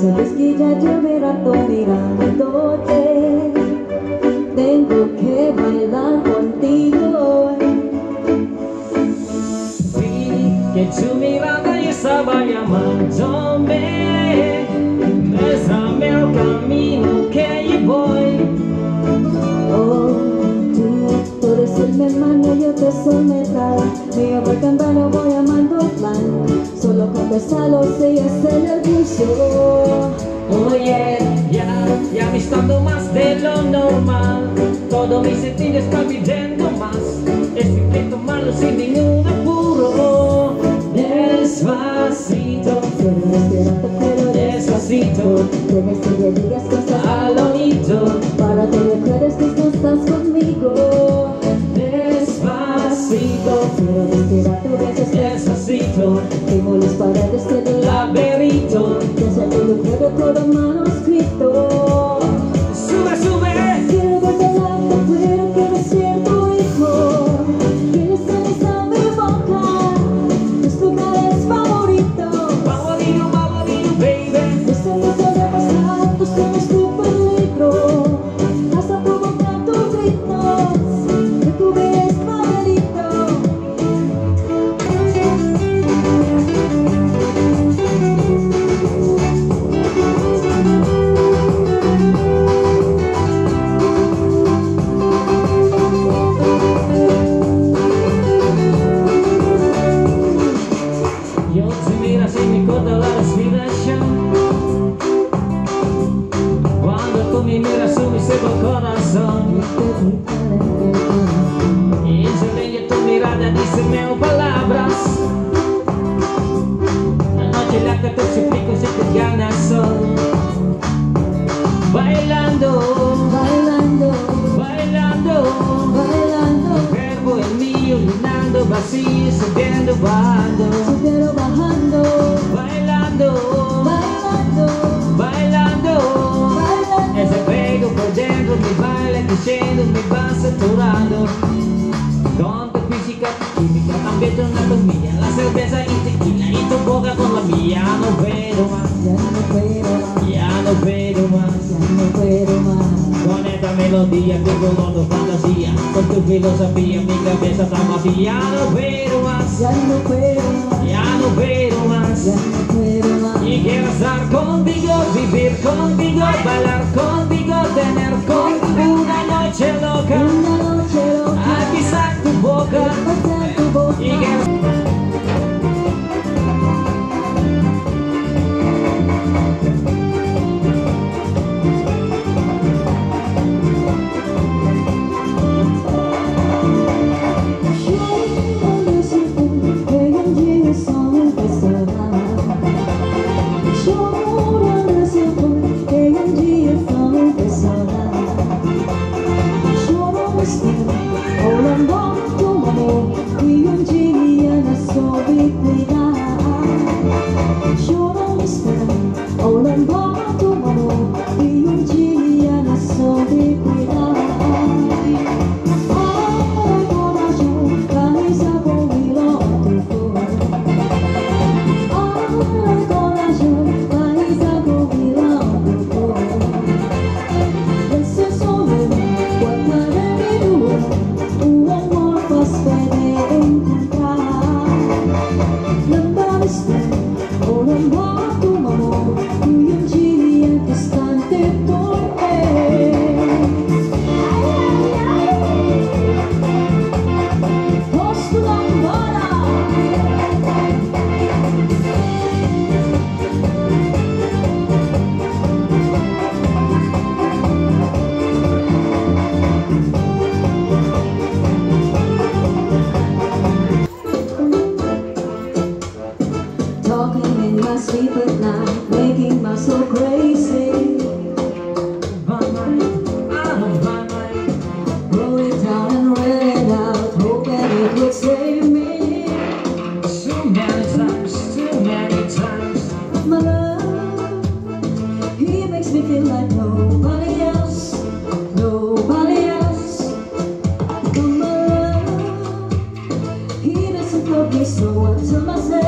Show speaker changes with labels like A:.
A: Sabes que
B: ya lloverá toda la noche Tengo que bailar contigo.
A: Vi que tu mirada ya estaba llamándome. Bésame el camino que llevo
B: Oh, tú, tú eres el mi hermano, yo te someteré Mi abuelo voy amando plan. Solo con besarlo, si es el nervioso
A: Oye, ya, ya me estando más de lo normal. Todo mi sentido está pidiendo más. Estoy que tomarlo sin ningún apuro. Despacito,
B: pero
A: despacito
B: Dejes que le digas cosas Para que recuerdes que dentro Che vuole sparare stelle
A: labirinto Cosa che non credo con la mano scritta Encendei tu mirada, disse mil palavras. Na noite larga tu se fica, se te ganha sol Bailando,
B: bailando,
A: bailando,
B: bailando.
A: Verbo em mim, olhando, vazio, subindo, barrando
B: Subindo, barrando
A: Bailando,
B: bailando
A: puedo más,
B: Ya no puedo más,
A: ya no puedo más
B: ya no puedo más
A: Con esta melodía que con tu fantasía Con tu filosofía mi cabeza está vacía Ya no puedo más,
B: Ya no puedo más,
A: ya no puedo más
B: ya no puedo más
A: Y quiero estar contigo, vivir contigo, bailar contigo, tener contigo una noche loca.
B: Una noche loca always my soul crazy.
A: Bye, I don't bye bye.
B: It down and it out, hoping it would save me.
A: Many times, too many times.
B: My love, he makes me feel like nobody else, nobody else. My love, he doesn't love me, so I tell myself,